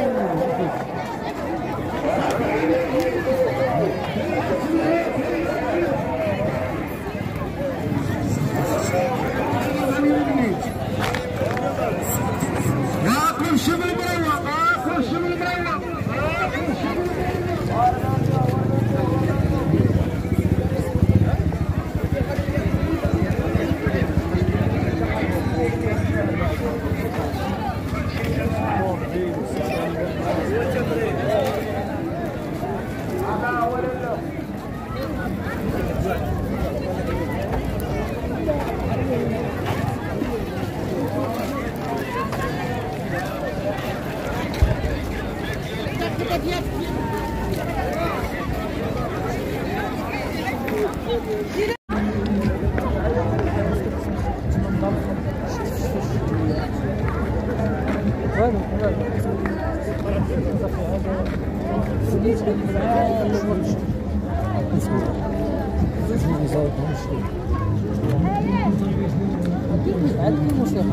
やっぱり。عندي موسيقى